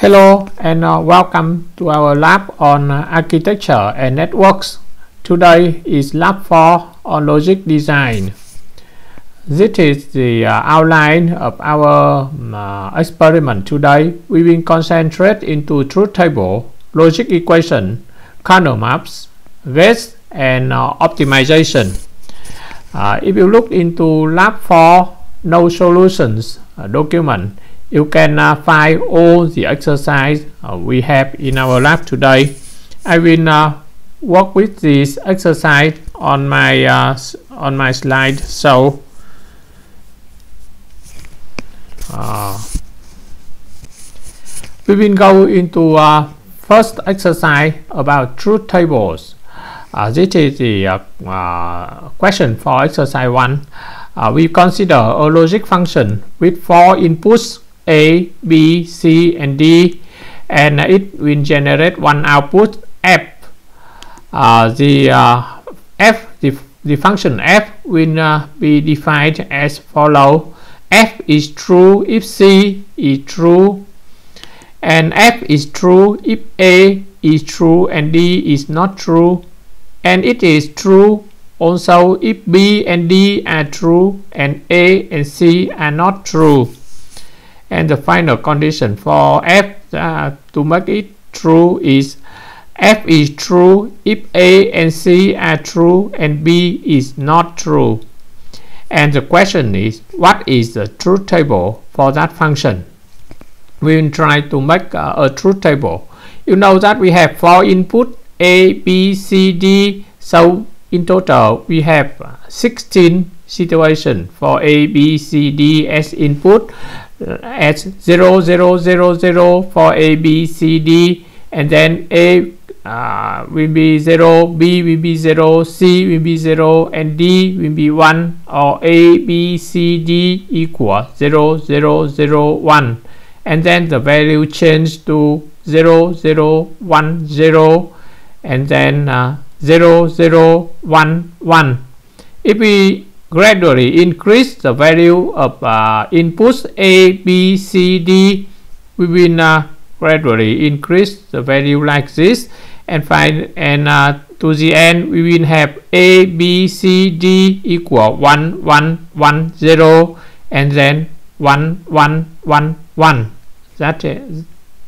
Hello and uh, welcome to our lab on uh, architecture and networks. Today is lab 4 on logic design. This is the uh, outline of our um, uh, experiment today. We will concentrate into truth table, logic equation, Karnaugh maps, weights and uh, optimization. Uh, if you look into lab 4 no solutions document, you can uh, find all the exercise uh, we have in our lab today. I will uh, work with this exercise on my uh, on my slide. So uh, we will go into uh, first exercise about truth tables. this is the question for exercise one. we consider a logic function with four inputs a, B, C, and D, and it will generate one output F. Uh, the uh, F, the, the function F will uh, be defined as follow. F is true if C is true, and F is true if A is true and D is not true, and it is true also if B and D are true and A and C are not true and the final condition for f uh, to make it true is f is true if a and c are true and b is not true. And the question is what is the truth table for that function? We will try to make uh, a truth table. You know that we have four input a b c d. So in total we have 16 situation for a b c d as input as 0 0 0 0 for a b c d and then a uh, will be 0 b will be 0 c will be 0 and d will be 1 or a b c d equal 0 0 0 1 and then the value change to 0 0 1 0 and then uh, 0 0 1 1 if we gradually increase the value of uh, inputs A, B, C, D. We will uh, gradually increase the value like this and find and uh, to the end we will have A, B, C, D equal 1, 1, 1, 0 and then 1, 1, 1, 1. That is,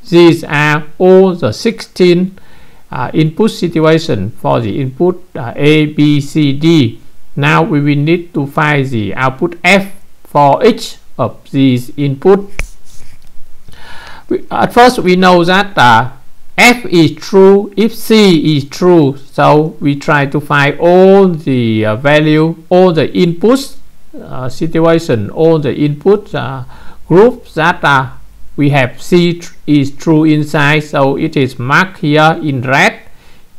these are all the 16 uh, input situation for the input uh, A, B, C, D. Now we will need to find the output F for each of these input. At first we know that uh, F is true if C is true. So we try to find all the uh, value, all the inputs uh, situation, all the input uh, groups that uh, we have C tr is true inside. So it is marked here in red.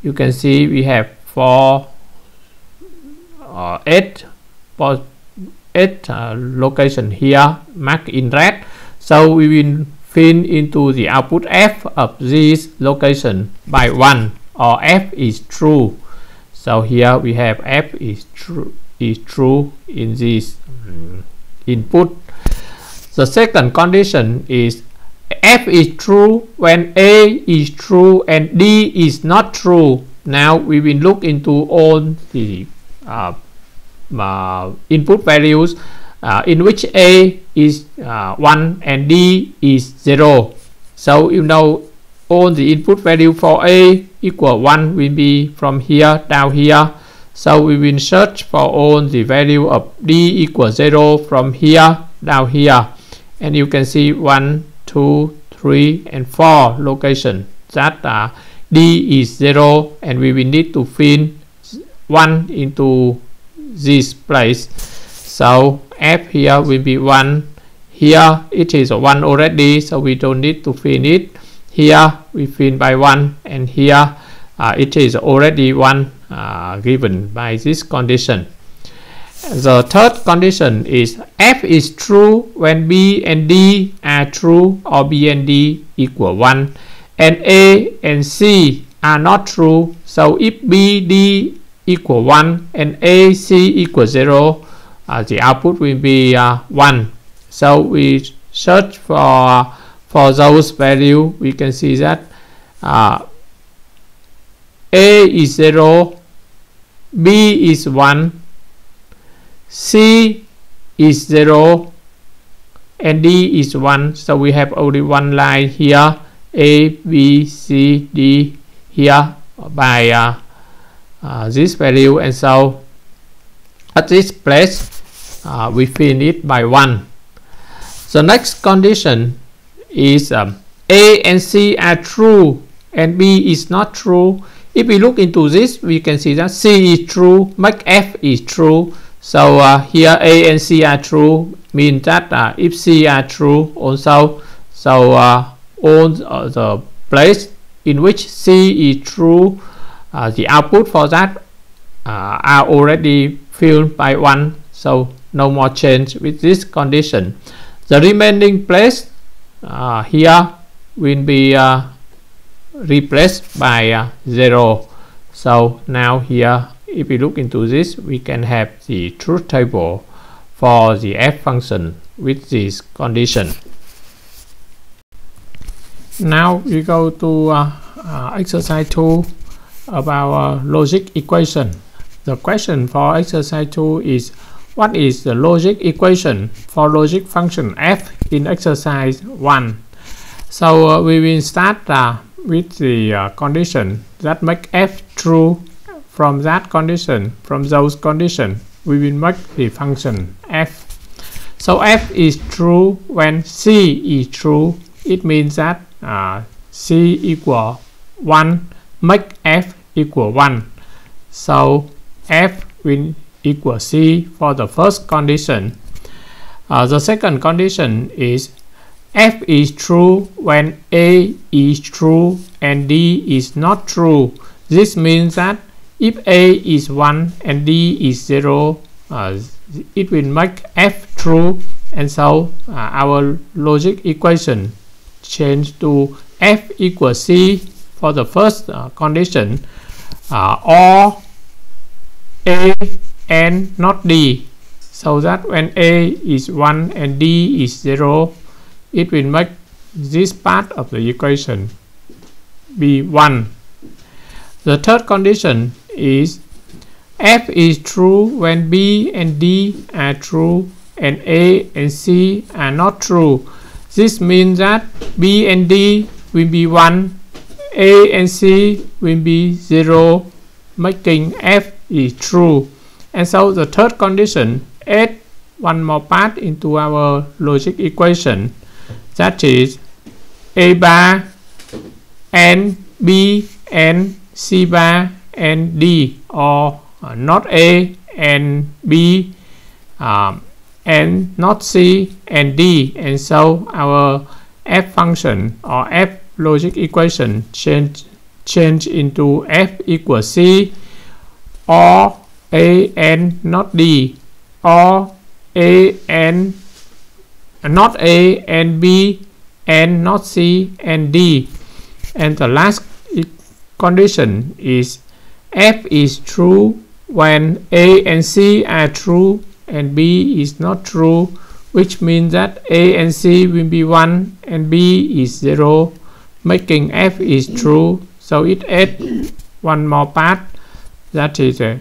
You can see we have four uh, 8 8 uh, location here marked in red. So we will fill into the output f of this location by 1 or f is true. So here we have f is true is true in this um, input. The second condition is f is true when a is true and d is not true. Now we will look into all the uh, input values uh, in which A is uh, 1 and D is 0. So you know all the input value for A equal 1 will be from here down here. So we will search for all the value of D equal 0 from here down here. And you can see 1, 2, 3 and 4 location that uh, D is 0 and we will need to fill 1 into this place. So f here will be 1 here it is 1 already so we don't need to fill it. Here we fill by 1 and here uh, it is already 1 uh, given by this condition. The third condition is f is true when b and d are true or b and d equal 1 and a and c are not true. So if b d equal 1 and AC equal 0 uh, the output will be uh, 1 so we search for for those value we can see that uh, a is 0 b is 1 c is 0 and d is 1 so we have only one line here a b c d here by uh, this value and so at this place uh, we fill it by 1 the next condition is um, a and c are true and b is not true. If we look into this we can see that c is true make f is true. So uh, here a and c are true means that uh, if c are true also so uh, all the place in which c is true uh, the output for that uh, are already filled by 1 so no more change with this condition. The remaining place uh, here will be uh, replaced by uh, 0 so now here if we look into this we can have the truth table for the f function with this condition. Now we go to uh, exercise 2 about uh, logic equation. The question for exercise 2 is what is the logic equation for logic function f in exercise 1 so uh, we will start uh, with the uh, condition that make f true. From that condition from those condition we will make the function f. So f is true when c is true. It means that uh, c equal 1 make f equal 1 so f will equal c for the first condition. Uh, the second condition is f is true when a is true and d is not true. This means that if a is 1 and d is 0 uh, it will make f true. And so uh, our logic equation change to f equals c for the first uh, condition uh, or a and not d. So that when a is 1 and d is 0 it will make this part of the equation be 1 the third condition is f is true when b and d are true and a and c are not true. This means that b and d will be 1 a and c will be 0 making f is true. And so the third condition add one more part into our logic equation. That is a bar and b and c bar and d or uh, not a and b um, and not c and d. And so our f function or f logic equation. Change change into f equals c. Or a and not d. Or a and not a and b and not c and d. And the last condition is f is true when a and c are true and b is not true which means that a and c will be 1 and b is 0 making f is true so it adds one more part. That is uh,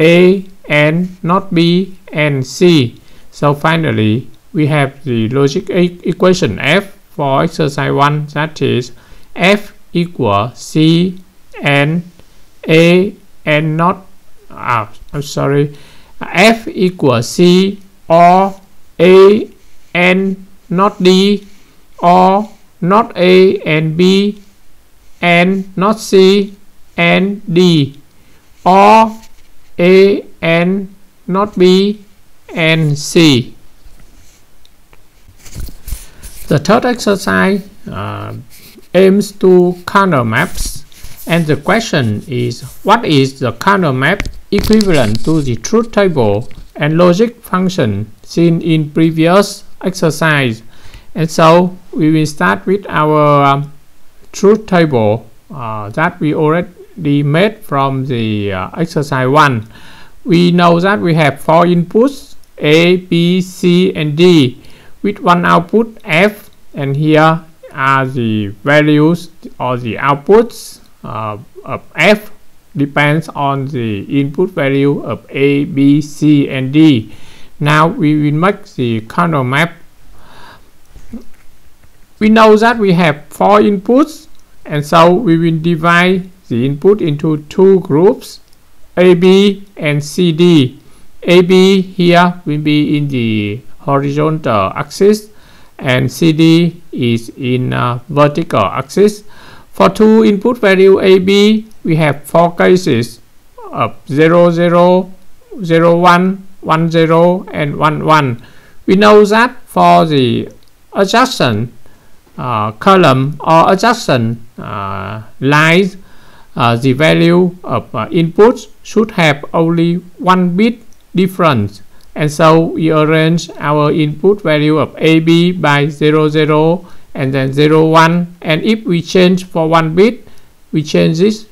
a and not b and c. So finally we have the logic e equation f for exercise 1 that is f equal c and a and not uh, I'm sorry. F equal c or a and not d or not a and b and not c and d or a and not b and c. The third exercise uh, aims to Karnaugh maps. And the question is what is the Karnaugh map equivalent to the truth table and logic function seen in previous exercise and so we will start with our um, truth table uh, that we already made from the uh, exercise 1 we know that we have four inputs a b c and d. With one output f and here are the values or the outputs uh, of f. Depends on the input value of a b c and d. Now we will make the Karnaugh map we know that we have four inputs and so we will divide the input into two groups AB and CD AB here will be in the horizontal axis and CD is in uh, vertical axis. For two input value AB we have four cases of 0 0 0 1 1 0 and 1 1 we know that for the uh, column or adjacent uh, lines uh, the value of uh, inputs should have only one bit difference. And so we arrange our input value of AB by 0 0 and then 0 1 and if we change for one bit we change this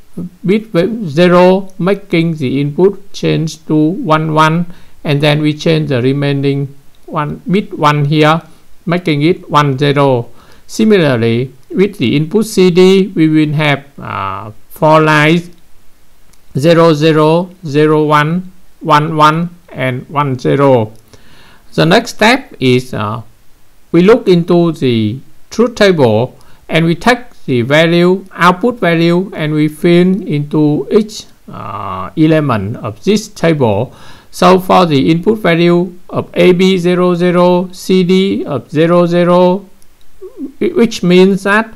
bit with 0 making the input change to 1 1 and then we change the remaining one bit 1 here making it 1 0 Similarly, with the input CD, we will have uh, four lines 0, 0, 0, 1, 1, 1, and 1, 0. The next step is uh, we look into the truth table and we take the value, output value, and we fill into each uh, element of this table. So for the input value of AB00, CD of 00, which means that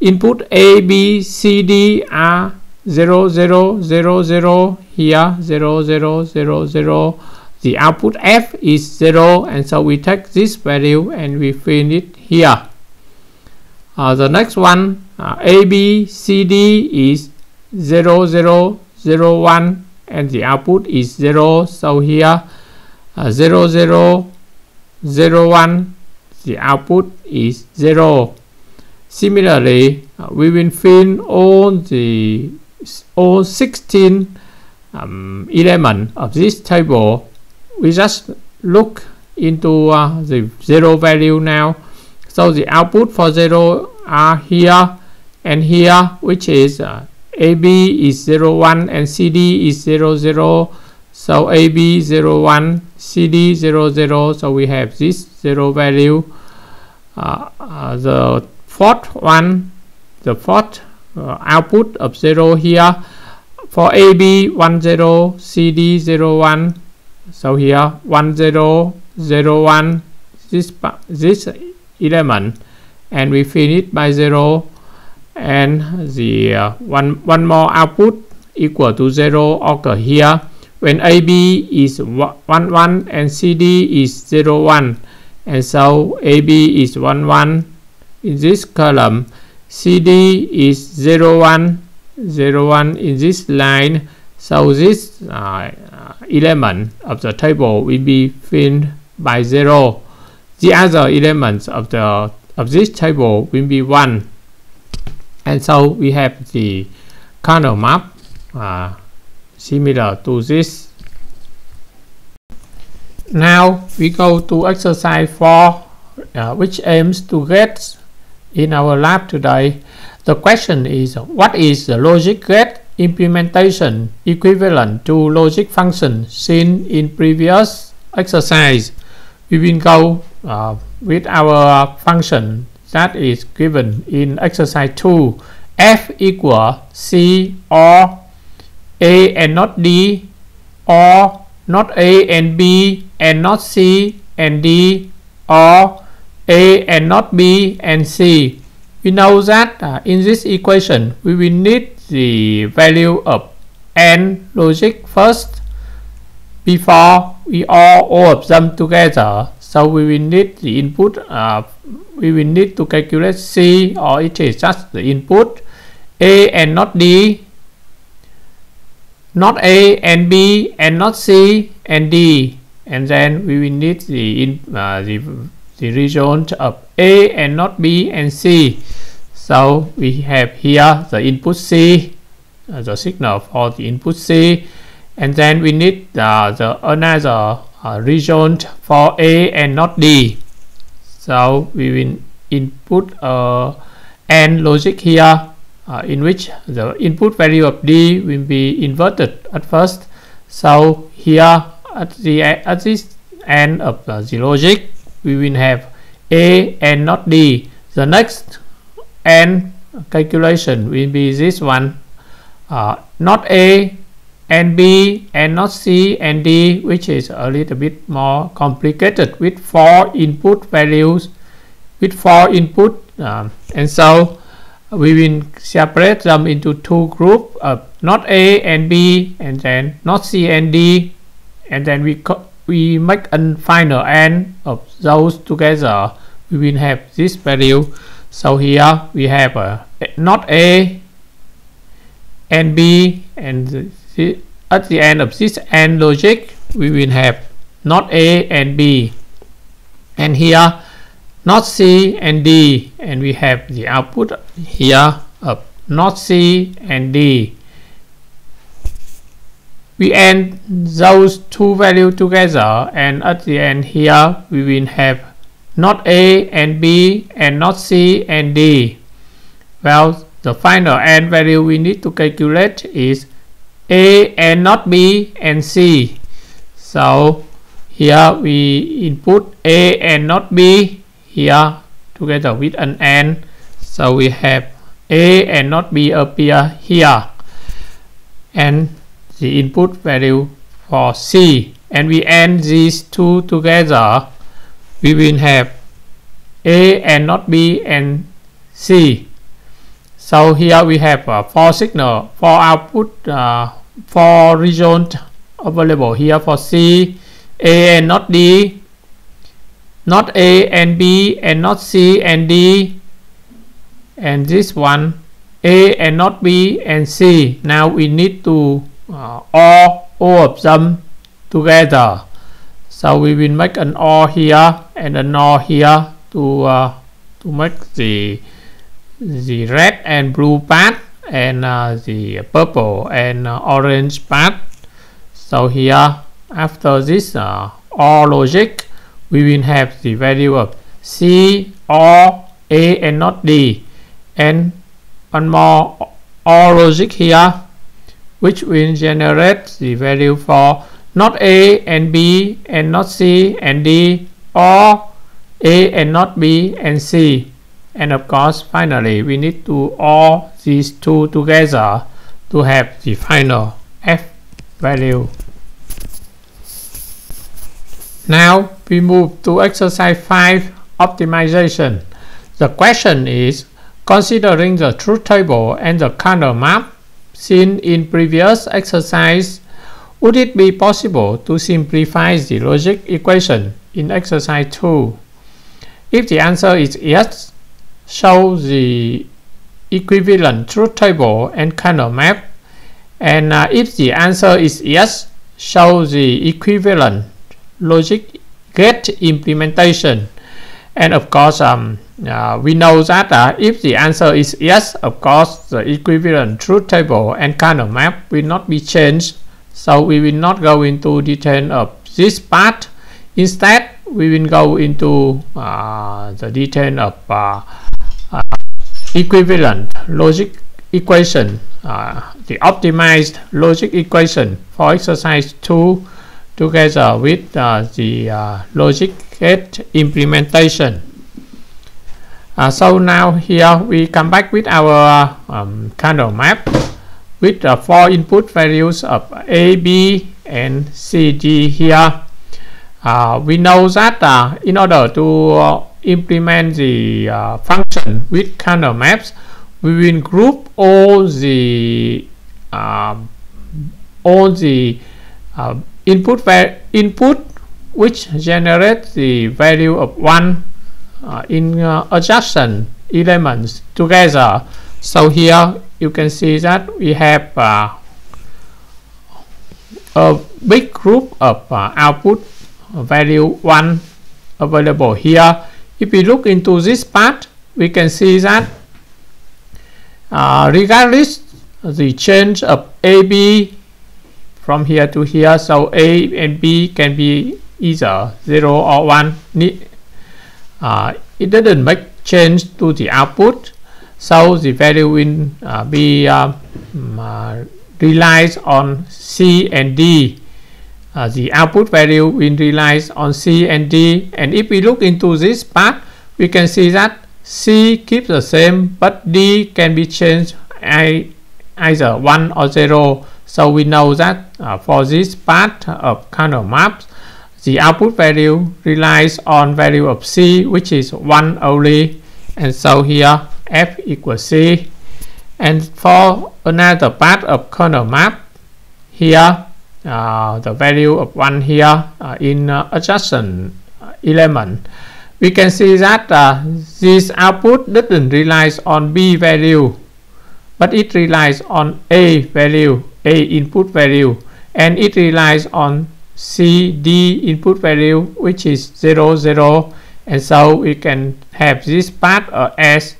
input A, B, C, D are 0, 0, 0, 0, here 0, 0, 0, 0. The output F is 0 and so we take this value and we fill it here. Uh, the next one uh, A, B, C, D is 0, 0, 0, 1 and the output is 0 so here uh, 0, 0, 0, 1 the output is 0. Similarly, uh, we will fill all the all 16 um, elements of this table. We just look into uh, the 0 value now. So the output for 0 are here and here, which is uh, AB is 0, 1 and CD is 0, 0. So AB 0, 1, CD 0, 0. So we have this 0 value. Uh, uh, the fourth one, the fourth uh, output of 0 here for AB 10, CD 01. So here 10, 01, this, this element and we finish by 0 and the uh, one, one more output equal to 0 occur here when AB is 1, 1 and CD is 0, 1 and so AB is 1 1 in this column CD is 0 1 0 1 in this line. So this uh, element of the table will be filled by 0 the other elements of the of this table will be 1 and so we have the Karnaugh map uh, similar to this now we go to exercise 4 uh, which aims to get in our lab today. The question is what is the logic gate implementation equivalent to logic function seen in previous exercise. We will go uh, with our function that is given in exercise 2 f equal c or a and not d or not A and B and not C and D or A and not B and C. We know that uh, in this equation we will need the value of n logic first before we all, all of them together. So we will need the input, uh, we will need to calculate C or it is just the input A and not D not A and B and not C and D. And then we will need the in, uh, the, the region of A and not B and C. So we have here the input C uh, the signal for the input C. And then we need uh, the another uh, region for A and not D. So we will input a AND logic here uh, in which the input value of D will be inverted at first. So here at the at this end of uh, the logic, we will have A and not D. The next AND calculation will be this one, uh, not A and B and not C and D, which is a little bit more complicated with four input values, with four input, um, and so we will separate them into two groups of uh, not A and B and then not C and D and then we we make a final AND of those together. We will have this value. So here we have a not A and B and the, at the end of this AND logic we will have not A and B. And here not C and D and we have the output here of not C and D. We add those two values together and at the end here we will have not A and B and not C and D. Well the final AND value we need to calculate is A and not B and C. So here we input A and not B here together with an AND so we have A and not B appear here. And the input value for C. And we add these two together. We will have A and not B and C. So here we have uh, four signal four output uh, four regions available. Here for C A and not D not A and B and not C and D. And this one A and not B and C. Now we need to uh, all all of them together. So we will make an OR here and an OR here to uh, to make the the red and blue part and uh, the purple and uh, orange part. So here after this uh, OR logic we will have the value of C or A and not D. And one more OR logic here which will generate the value for not A and B and not C and D or A and not B and C. And of course finally we need to all these two together to have the final F value now we move to exercise 5 optimization. The question is considering the truth table and the Karnaugh map seen in previous exercise would it be possible to simplify the logic equation in exercise 2? If the answer is yes, show the equivalent truth table and Karnaugh map. And uh, if the answer is yes, show the equivalent logic gate implementation. And of course um, uh, we know that uh, if the answer is yes of course the equivalent truth table and Karnaugh map will not be changed. So we will not go into detail of this part. Instead we will go into uh, the detail of uh, uh, equivalent logic equation uh, the optimized logic equation for exercise 2 together with uh, the uh, logic gate implementation. Uh, so now here we come back with our um, Karnaugh map with uh, four input values of A, B, and C, D here. Uh, we know that uh, in order to implement the function with Karnaugh maps, we will group all the all the input input which generates the value of one uh, in uh, elements together. So here you can see that we have uh, a big group of uh, output value 1 available here. If we look into this part we can see that uh, regardless the change of AB from here to here so A and B can be either 0 or 1 uh, it doesn't make change to the output. So the value will uh, be uh, uh, relies on C and D. Uh, the output value will relies on C and D. And if we look into this part we can see that C keeps the same but D can be changed either 1 or 0 so we know that uh, for this part of Karnaugh maps the output value relies on value of C which is 1 only. And so here F equals C. And for another part of Karnaugh map here uh, the value of 1 here uh, in uh, adjacent element. We can see that uh, this output doesn't relies on B value but it relies on A value A input value and it relies on C D input value which is 0 0 and so we can have this part uh, as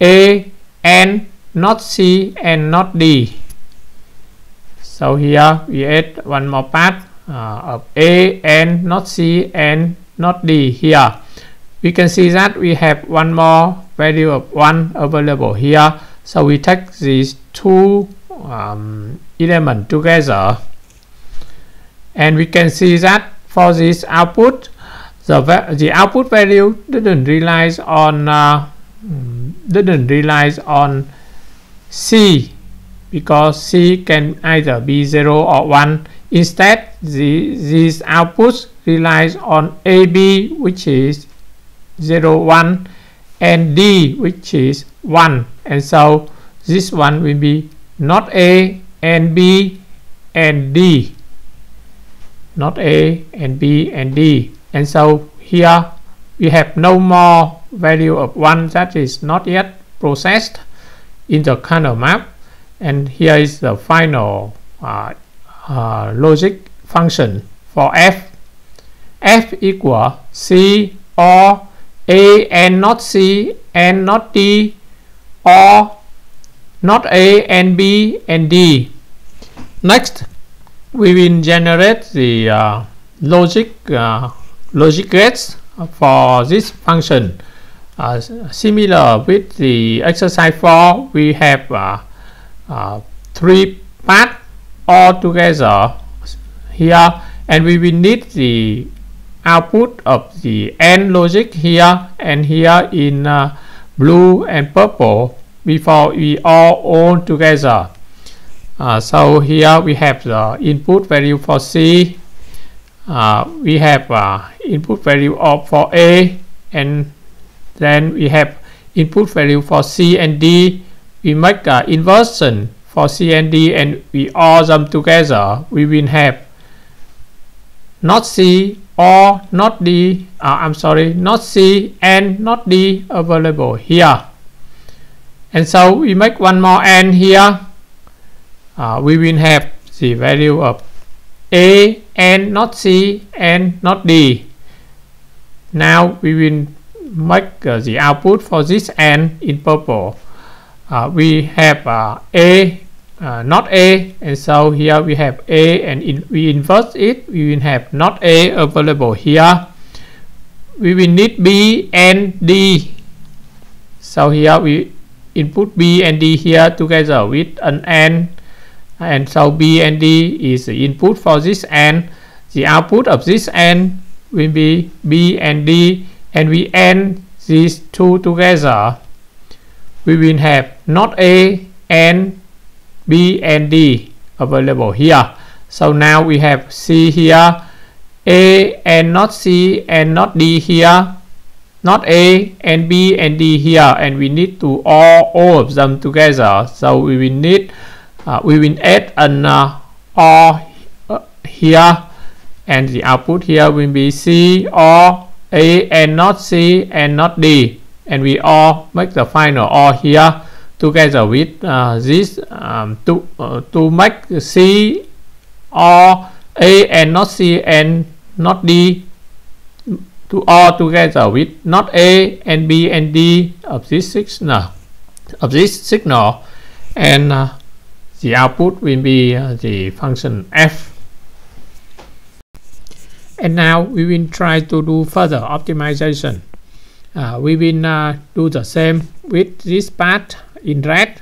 A and not C and not D. So here we add one more part uh, of A and not C and not D here. We can see that we have one more value of 1 available here so we take these two um, elements together and we can see that for this output the the output value didn't relies on uh, didn't relies on C because C can either be 0 or 1 instead the this output relies on AB which is 0 1 and D which is 1 and so this one will be not A and B and D. Not A and B and D. And so here we have no more value of 1 that is not yet processed in the Karnaugh map. And here is the final uh, uh, logic function for f. F equal c or a and not c and not d or not a and b and d. Next we will generate the uh, logic uh, logic gates for this function. Uh, similar with the exercise 4 we have uh, uh, three parts all together here and we will need the output of the AND logic here and here in uh, blue and purple before we all own together. Uh, so here we have the input value for C. Uh, we have uh, input value of for A and then we have input value for C and D. We make uh, inversion for C and D and we all them together we will have not C or not D uh, I'm sorry not C and not D available here and so we make one more N here uh, we will have the value of A and not C and not D. Now we will make uh, the output for this N in purple. Uh, we have uh, A uh, not A and so here we have A and in, we invert it we will have not A available here. We will need B and D. So here we input B and D here together with an AND and so B and D is the input for this AND the output of this AND will be B and D and we AND these two together. We will have not A and B and D available here. So now we have C here A and not C and not D here not A and B and D here and we need to all all of them together. So we will need uh, we will add an uh, or here and the output here will be C or A and not C and not D. And we all make the final or here together with uh, this um, to uh, to make C or A and not C and not D. To all together with not A and B and D of this signal of this signal. And uh, the output will be uh, the function f. And now we will try to do further optimization. Uh, we will uh, do the same with this part in red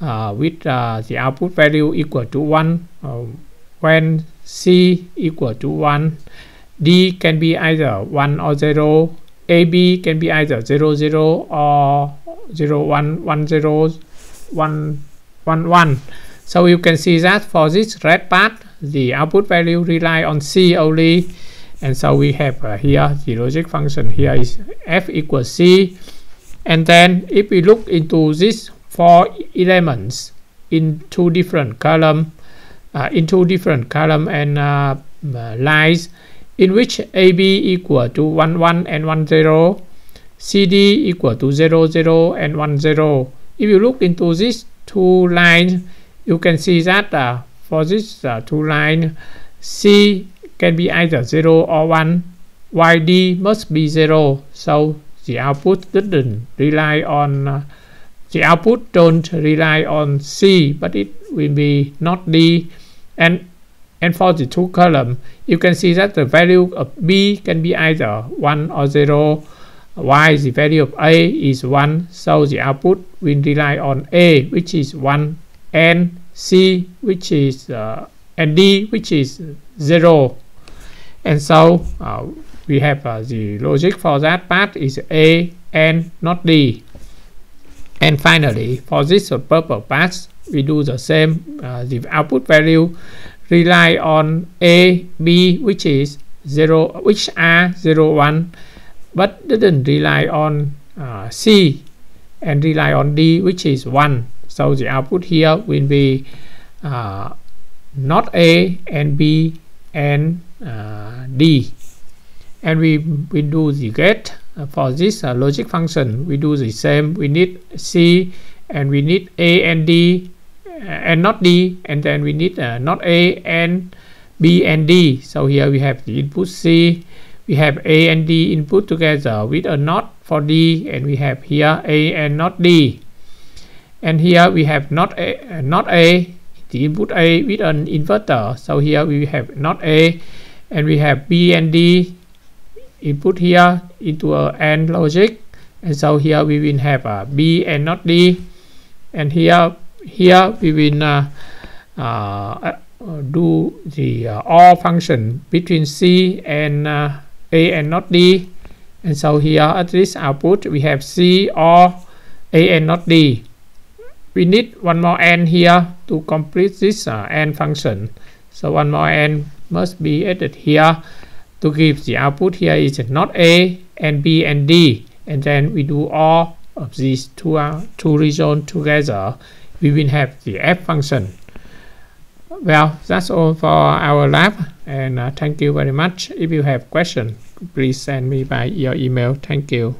uh, with uh, the output value equal to 1 uh, when C equal to 1 D can be either 1 or 0 AB can be either 0 0 or 0 1 1 0 1 1 1 so you can see that for this red part the output value rely on C only. And so we have uh, here the logic function. Here is f equals c. And then if we look into these four elements in two different column uh, in two different column and uh, uh lines in which AB equal to 1 1 and 1 0 CD equal to 0 0 and 1 0 if you look into these two lines you can see that uh, for this uh, two line C can be either 0 or 1 while D must be 0 so the output didn't rely on uh, the output don't rely on C but it will be not D. And and for the two column. You can see that the value of B can be either 1 or 0 while the value of A is 1 so the output will rely on A which is 1 and C which is uh, and D which is 0 and so uh, we have uh, the logic for that part is A and not D and finally for this purple path, we do the same uh, the output value rely on A B which is 0 which are 0 1 but didn't rely on uh, C and rely on D which is 1 so the output here will be uh, not A and B and uh, D. And we we do the get for this uh, logic function we do the same. We need C and we need A and D and not D and then we need uh, not A and B and D. So here we have the input C. We have A and D input together with a not for D and we have here A and not D. And here we have not A not A the input A with an inverter. So here we have not A and we have B and D input here into a AND logic and so here we will have a B and not D and here here we will uh, uh, do the uh, OR function between C and uh, A and not D and so here at this output we have C or A and not D. We need one more AND here to complete this uh, AND function. So one more AND must be added here to give the output. Here is not A and B and D. And then we do all of these two, uh, two regions together. We will have the f function. Well that's all for our lab. And uh, thank you very much. If you have question please send me by your email. Thank you